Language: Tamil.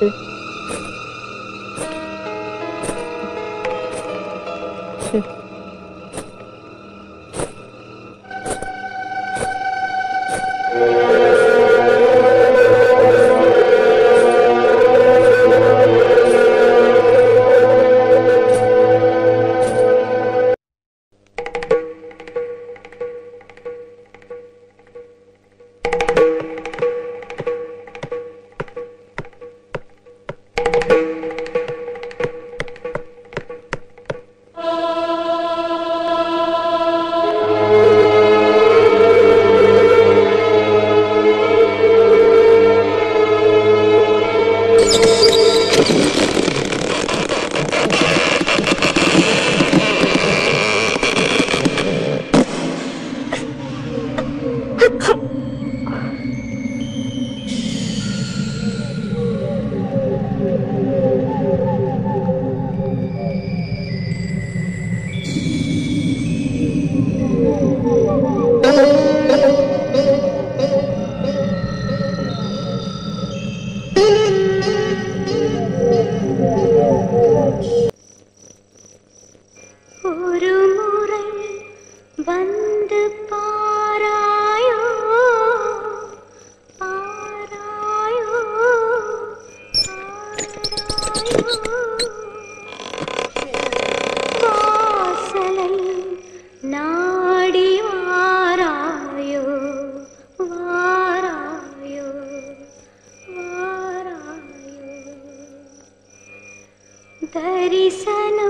对，哼。哼 ஒரு முறை வந்து பாராயோ பாராயோ வாசலை நாடி வாராயோ வாராயோ வாராயோ. தரிசனம்